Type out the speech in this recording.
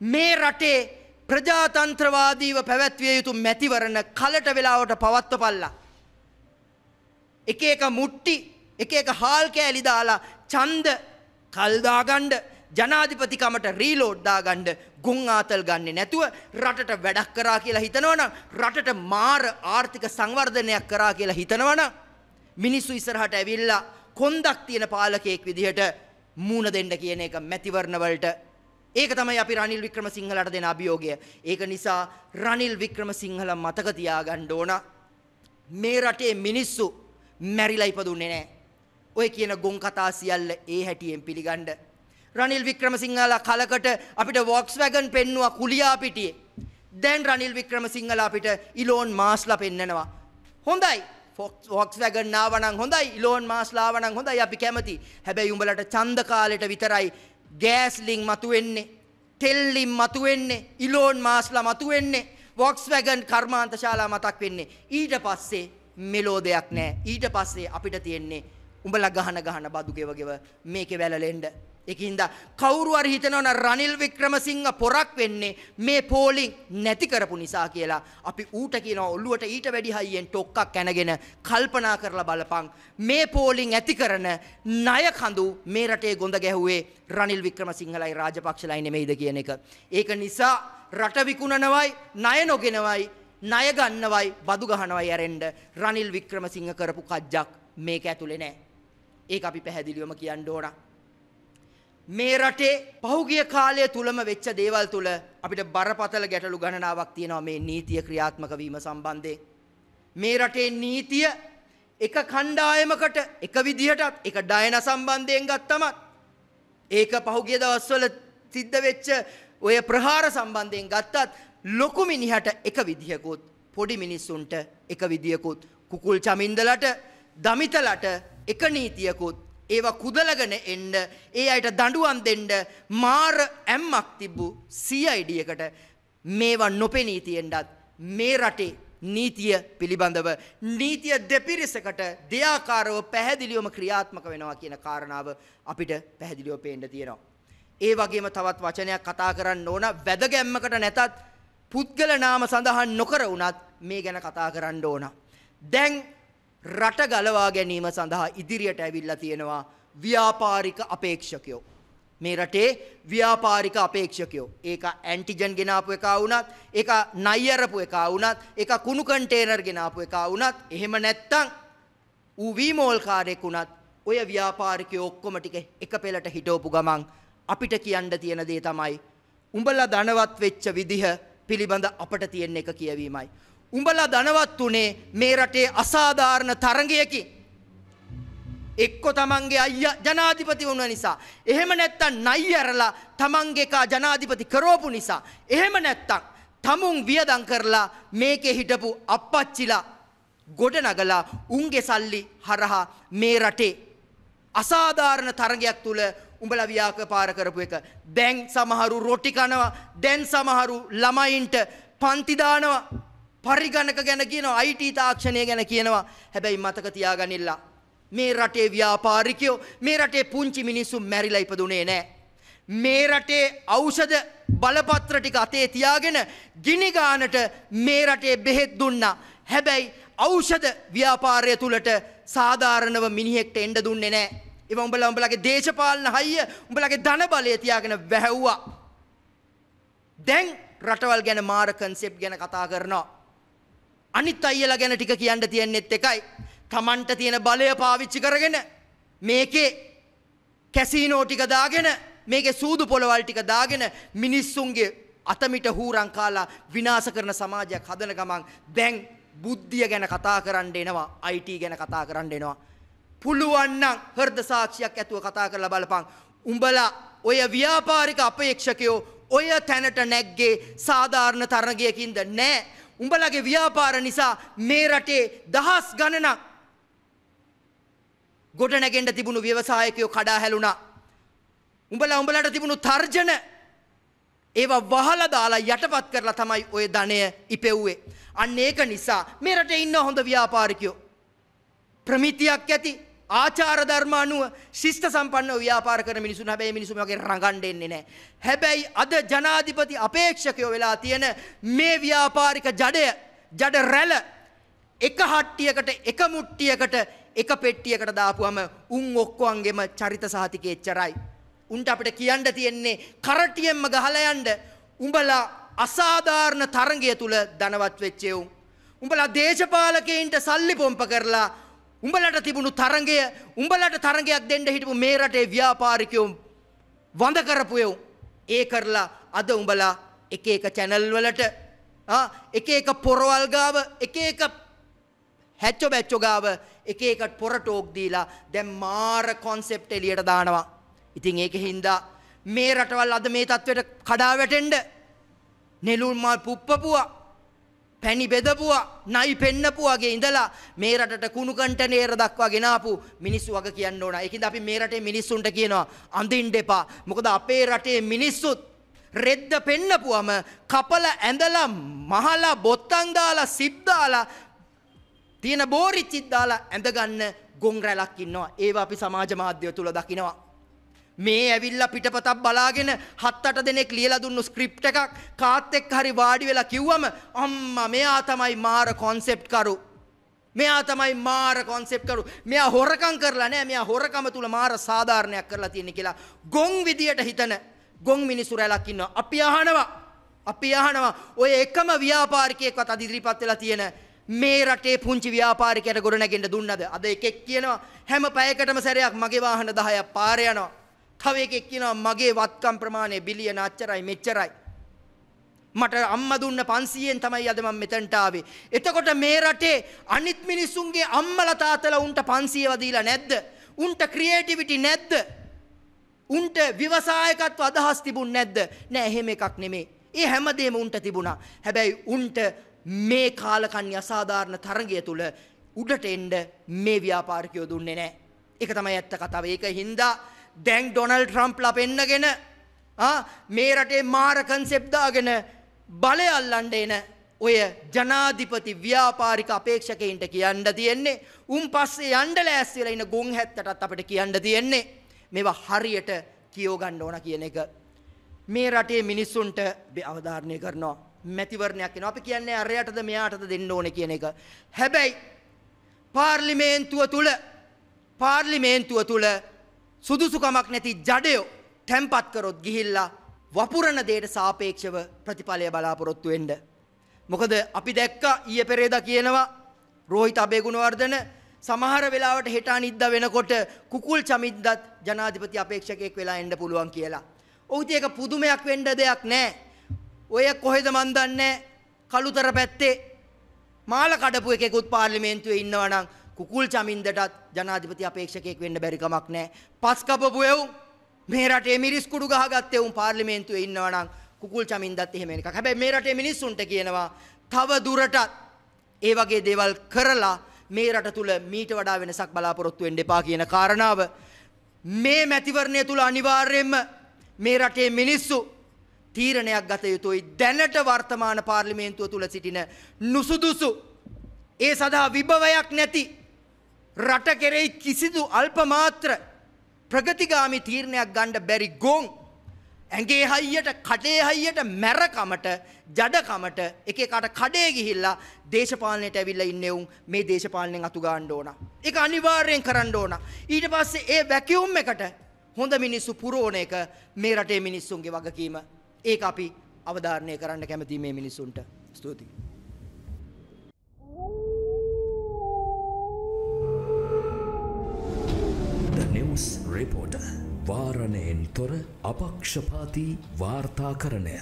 මේ රටේ ප්‍රජාතන්ත්‍රවාදීව පැවැත්විය යුතු මැතිවරණ කලට වෙලාවට පවත්වපල්ලා. එක එක මුට්ටි එක එක හාල් කෑලි දාලා ඡන්ද කල්දාගණ්ඩ ජනාධිපතිකමට රීලෝඩ්දා ගණ්ඩ ගුං ආතල් ගන්නේ නැතුව රටට වැඩක් කරා කියලා හිතනවනම් රටට මාර ආර්ථික සංවර්ධනයක් කරා කියලා හිතනවනම් මිනිස්සු ඉස්සරහට ඇවිල්ලා කොන්දක් තියෙන පාලකයෙක් විදිහට මූණ දෙන්න කියන එක මැතිවරණවලට ඒක තමයි අපි රනිල් වික්‍රමසිංහලට දෙන අභියෝගය. ඒක නිසා රනිල් වික්‍රමසිංහල මතක තියාගන්න ඕන මේ රටේ මිනිස්සු මැරිලා ඉපදුන්නේ නැහැ. ඔය කියන ගොන් කතා සියල්ල ඒ හැටියෙන් පිළිගන්න. රනිල් වික්‍රමසිංහල කලකට අපිට වොක්ස්වැගන් පෙන්නවා කුලියා පිටියේ. දැන් රනිල් වික්‍රමසිංහල අපිට ඉලෝන් මාස්ලා පෙන්නනවා. හොඳයි. වොක්ස්වැගන් නාවනම් හොඳයි ඉලෝන් මාස්ලා ආවනම් හොඳයි අපි කැමති. හැබැයි උඹලට ඡන්ද කාලෙට විතරයි ගෑස්ලිං මතුවෙන්නේ තෙල්ලිම් මතුවෙන්නේ ඉලෝන් මාස්ලා මතුවෙන්නේ වොක්ස්වැගන් කර්මාන්ත ශාලා මතක් වෙන්නේ. ඊට පස්සේ මෙලෝ දෙයක් නෑ. ඊට පස්සේ අපිට තියෙන්නේ උඹලා ගහන ගහන බදු ගෙව ගෙව මේකේ වැළලෙන්න. ඒකින්ද කවුරු හරි හිතනවනම් රනිල් වික්‍රමසිංහ පොරක් වෙන්නේ මේ පෝලිං නැති කරපු නිසා කියලා අපි ඌට කියනවා ඔළුවට ඊට වැඩි හයියෙන් ටොක්කක් කැනගෙන කල්පනා කරලා බලපන් මේ පෝලිං ඇති කරන ණය කඳු මේ රටේ ගොඳ ගැහුවේ රනිල් වික්‍රමසිංහලයි රාජපක්ෂලයි නෙමෙයිද කියන එක. ඒක නිසා රට විකුණනවයි ණය නොගෙනවයි ණය ගන්නවයි බදු ගහනවයි ඇරෙන්න රනිල් වික්‍රමසිංහ කරපු කජ්ජක් මේක ඇතුලේ නෑ. ඒක අපි පැහැදිලිවම කියන්න ඕනා. මේ රටේ පහුගිය කාලය තුලම වෙච්ච දේවල් තුල අපිට බරපතල ගැටලු ගණනාවක් තියෙනවා මේ නීතිය ක්‍රියාත්මක වීම සම්බන්ධයෙන්. මේ රටේ නීතිය එක කණ්ඩායමකට එක විදිහටත් එක ඩයන සම්බන්ධයෙන් ගත්තම ඒක පහුගිය දවස්වල සිද්ධ වෙච්ච ඔය ප්‍රහාර සම්බන්ධයෙන් ගත්තත් ලොකු මිනිහට එක විදිහකුත් පොඩි මිනිස්සුන්ට එක විදියකුත් කුකුල් චමින්දලට දමිතලට එක නීතියකුත් ඒවා කුදලගෙන එන්න ඒ අයට දඬුවම් දෙන්න මාර ඇම්මක් තිබ්බු CID එකට මේවා නොපෙනී තියෙන්නත් මේ රටේ නීතිය පිළිබඳව නීතිය දෙපිරිසකට දෙයාකාරව පැහැදිලිවම ක්‍රියාත්මක වෙනවා කියන කාරණාව අපිට පැහැදිලිව පේන්න තියෙනවා. ඒ වගේම තවත් වචනයක් කතා කරන්න ඕන වැදගැම්මකට නැතත් පුද්ගල නාම සඳහන් නොකර වුණත් මේ ගැන කතා කරන්න ඕන. දැන් රට ගලවා ගැනීම සඳහා ඉදිරියට ඇවිල්ලා තියෙනවා ව්‍යාපාරික අපේක්ෂකයෝ. මේ රටේ ව්‍යාපාරික අපේක්ෂකයෝ. ඒක ඇන්ටිජන් ගෙනාපු එකා වුණත්, ඒක නයියරපු එකා වුණත්, ඒක කුණු කන්ටේනර් ගෙනාපු එකා වුණත්, එහෙම නැත්තම් ඌ වීමෝල්කාරයෙක් වුණත් ඔය ව්‍යාපාරිකයෝ ඔක්කොම ටික එක පෙළට හිටවපු ගමන් අපිට කියන්න තියෙන දේ තමයි උඹලා ධනවත් වෙච්ච විදිහ පිළිබඳ අපට තියෙන එක කියවීමයි. උඹලා ධනවත් උනේ මේ රටේ අසාධාරණ තරගයකින්. එක්කො තමන්ගේ අයියා ජනාධිපති වුණ නිසා. එහෙම නැත්තම් නයි ඇරලා තමන්ගේ එකා ජනාධිපති කරවපු නිසා. එහෙම නැත්තම් තමුන් වියදම් කරලා මේකේ හිටපු අප්පච්චිලා ගොඩ නගලා උන්ගේ සල්ලි හරහා මේ රටේ අසාධාරණ තරගයක් තුල උඹලා ව්‍යාපාර කරපු එක. දැන් සමහරු රොටි කනවා, දැන් සමහරු ළමයින්ට පන්ති දානවා. පරිගණක ගැන කියනවා IT තාක්ෂණය ගැන කියනවා. හැබැයි මතක තියාගනිල්ලා මේ රටේ ව්‍යාපාරිකයෝ මේ රටේ පුංචි මිනිස්සු මැරිලා ඉපදුනේ නැහැ මේ රටේ ඖෂධ බලපත්‍ර ටික අතේ තියාගෙන ගිනි ගානට මේ රටේ බෙහෙත් දුන්නා. හැබැයි ඖෂධ ව්‍යාපාරය තුලට සාධාරණව මිනිහෙක්ට එන්න දුන්නේ නැහැ ඒව උඹලා උඹලාගේ දේශපාලන හයිය උඹලාගේ ධන බලය තියාගෙන වැහැව්වා දැන් රටවල් ගැන මාර කන්සෙප්ට් ගැන කතා කරනවා. අනිත් අයියලා ගැන ටික කියන්න තියෙන්නෙත් එකයි. Tamanට තියෙන බලය පාවිච්චි කරගෙන මේකේ කැසීනෝ ටික දාගෙන මේකේ සූදු පොළවල් ටික දාගෙන මිනිස්සුන්ගේ අතමිට හූරන් කාලා විනාශ කරන සමාජයක් හදන ගමන් දැන් බුද්ධිය ගැන කතා කරන්න එනවා IT ගැන කතා කරන්න එනවා. පුළුවන් නම් හෘද සාක්ෂියක් ඇතුව කතා කරලා බලපන්. උඹලා ඔය ව්‍යාපාරික අපේක්ෂකයෝ ඔය තැනට නැග්ගේ සාධාරණ තරගයකින්ද නෑ. උඹලගේ ව්‍යාපාර නිසා මේ රටේ දහස් ගණනක් ගොඩනැගෙන්න තිබුණු ව්‍යවසායකයෝ කඩා හැලුණා. උඹලා උඹලට තිබුණු තර්ජන ඒවා වහලා දාලා යටපත් කරලා තමයි ওই ධනය ඉපෙව්වේ. අන්න ඒක නිසා මේ රටේ ඉන්න හොඳ ව්‍යාපාරිකයෝ ප්‍රමිතියක් ඇති ආචාර ධර්ම අනුව ශිෂ්ට සම්පන්නව ව්‍යාපාර කරන මිනිසුන් හැබැයි මිනිසුන් වගේ රඟන්න දෙන්නේ නැහැ. හැබැයි අද ජනාධිපති අපේක්ෂකයෝ වෙලා තියෙන මේ ව්‍යාපාරික ජඩය ජඩ රැළ එක හට්ටියකට එක මුට්ටියකට එක පෙට්ටියකට දාපුවම උන් ඔක්කොන්ගෙම චරිත සහතිකය එච්චරයි. උන්ට අපිට කියන්න තියෙන්නේ කරටියෙන්ම ගහලා යන්න උඹලා අසාධාරණ තරඟය තුල ධනවත් වෙච්චෙවුන්. උඹලා දේශපාලකයින්ට සල්ලි පොම්ප කරලා උඹලට තිබුණු තරඟය උඹලට තරඟයක් දෙන්න හිටපු මේ රටේ ව්‍යාපාරිකයෝ වඳ කරපු එවුන්. ඒ කරලා අද උඹලා එක එක channel වලට එක එක පොරවල් ගාව එක එක හැච්චෝ බැච්චෝ ගාව එක එකට පොර ටෝක් දීලා දැන් මාර කොන්සෙප්ට් එළියට දානවා. ඉතින් ඒක හින්දා මේ රටවල් අද මේ තත්ත්වයට කඩා වැටෙන්න නෙළුම් මල් පුප්පපුවා පැණි බෙදපුවා නයි පෙන්නපුවාගේ ඉඳලා මේ රටට කුණු කන්ටනේර දක්වා ගෙනාපු මිනිස්සු වග කියන්න ඕන. ඒකින්ද අපි මේ රටේ මිනිස්සුන්ට කියනවා අඳින්න එපා. මොකද අපේ රටේ මිනිස්සුත් රෙද්ද පෙන්නපුවම කපල ඇඳලා මහලා බොත්තම් දාලා සිප් දාලා තියෙන බෝරිච්චිත් දාලා ඇඳගන්න ගොන් රැලක් ඉන්නවා. ඒවා අපි සමාජ මාධ්‍ය තුල දකිනවා. මේ ඇවිල්ලා පිටපතක් බලාගෙන හත් අට දෙනෙක් ලියලා දුන්නු ස්ක්‍රිප්ට් එකක් කාත් එක්ක හරි වාඩි වෙලා කිව්වම අම්මා මෙයා තමයි මාර කොන්සෙප්ට් කරු. මෙයා තමයි මාර කොන්සෙප්ට් කරු. මෙයා හොරකම් කරලා නෑ. මෙයා හොරකම තුල මාර සාධාරණයක් කරලා තියෙන කියලා ගොන් විදියට හිතන ගොන් මිනිස්සු රැලක් ඉන්නවා. අපි අහනවා. අපි අහනවා ඔය එකම ව්‍යාපාරිකයෙක්වත් අද ඉදිරිපත් වෙලා තියෙන මේ රටේ පුංචි ව්‍යාපාරිකයට ගොඩනැගෙන්න දුන්නද? අද එකෙක් කියනවා හැම පැයකටම සැරයක් මගේ වාහන 10ක් පාර යනවා. තව එකෙක් කියනවා මගේ වත්කම් ප්‍රමාණය බිලියන අච්චරයි මෙච්චරයි. මට අම්මා දුන්න 500ෙන් තමයි අද මම මෙතනට ආවේ. එතකොට මේ රටේ අනිත් මිනිස්සුන්ගේ අම්මලා තාත්තලා උන්ට 500ව දීලා නැද්ද? උන්ට ක්‍රියේටිවිටි නැද්ද? උන්ට ව්‍යවසායකත්ව අදහස් තිබුණ නැද්ද? නෑ එහෙම එකක් නෙමේ. ඒ හැමදේම උන්ට තිබුණා. හැබැයි උන්ට මේ කාලකන්‍ය අසාධාරණ තරගය තුළ උඩට එන්න මේ ව්‍යාපාරිකයෝ දුන්නේ නැහැ. ඒක තමයි ඇත්ත කතාව. ඒක හින්දා දැන් ඩොනල්ඩ් ට්‍රම්ප්ලා පෙන්නගෙන මේ රටේ මාර කන්සෙප්ට් දාගෙන බලය අල්ලන්න එන ඔය ජනාධිපති ව්‍යාපාරික අපේක්ෂකයින්ට කියන්න තියෙන්නේ උන් පස්සේ යන්න ලෑස්ති වෙලා ඉන්න ගොන් හැත්තටත් අපිට කියන්න තියෙන්නේ මේවා හරියට කියෝ ගන්න ඕන කියන එක මේ රටේ මිනිස්සුන්ට අවධාරණය කරනවා මැතිවරණයක් එනවා. අපි කියන්නේ අරයටද මෙයාටද දෙන්න ඕනේ කියන එක. හැබැයි පාර්ලිමේන්තුව තුල පාර්ලිමේන්තුව තුල සුදුසුකමක් නැති ජඩයෝ තැම්පත් කරොත් ගිහිල්ලා වපුරන දෙයට සාපේක්ෂව ප්‍රතිඵලය බලාපොරොත්තු වෙන්න. මොකද අපි දැක්ක ඊයේ පෙරේදා කියනවා රෝහිත අබේගුණවර්ධන සමහර වෙලාවට හෙට අනිද්දා වෙනකොට කුකුල් චමිද්දත් ජනාධිපති අපේක්ෂකයෙක් වෙලා එන්න පුළුවන් කියලා. ඔහුට ඒක පුදුමයක් වෙන්න දෙයක් නැහැ. ඔය කොහෙද මන් දන්නේ කළුතර පැත්තේ මාල කඩපු එකෙකුත් පාර්ලිමේන්තුවේ ඉන්නවා නම් කුකුල් චමින්දටත් ජනාධිපති අපේක්ෂකයෙක් වෙන්න බැරි කමක් නැහැ. පස් කපපු එවුන් මේ රටේ මිරිස් කුඩු ගහගත්තේ උන් පාර්ලිමේන්තුවේ ඉන්නවා නම් කුකුල් චමින්දත් එහෙම එකක්. හැබැයි මේ රටේ මිනිස්සුන්ට කියනවා තව දුරටත් ඒ වගේ දේවල් කරලා මේ රට තුල මීට වඩා වෙනසක් බලාපොරොත්තු වෙන්න එපා කියන කාරණාව මේ මැතිවරණය තුල අනිවාර්යයෙන්ම මේ රටේ මිනිස්සු තීරණයක් ගත යුතුයි දැනට වර්තමාන පාර්ලිමේන්තුව තුල සිටින නුසුදුසු ඒ සඳහා විභවයක් නැති රට කෙරෙහි කිසිදු අල්ප මාත්‍ර ප්‍රගතිගාමි තීරණයක් ගන්න බැරි ගොන් ඇඟේ හයියට කටේ හයියට මැරකමට ජඩකමට එක එකට කඩේ ගිහිල්ලා දේශපාලනයට ඇවිල්ලා ඉන්නේ උන් මේ දේශපාලනයෙන් අතු ගන්න ඕන. ඒක අනිවාර්යෙන් කරන්න ඕන. ඊට පස්සේ ඒ වැකියුම් එකට හොඳ මිනිස්සු පුරවන එක මේ රටේ මිනිස්සුන්ගේ වගකීම. ඒක අපි අවධාරණය කරන්න කැමති මේ මිනිස්සුන්ට. ස්තුතියි. නිවස් රෙපෝට වාරණයෙන් තොර අපක්ෂපාති වාර්තාකරණය.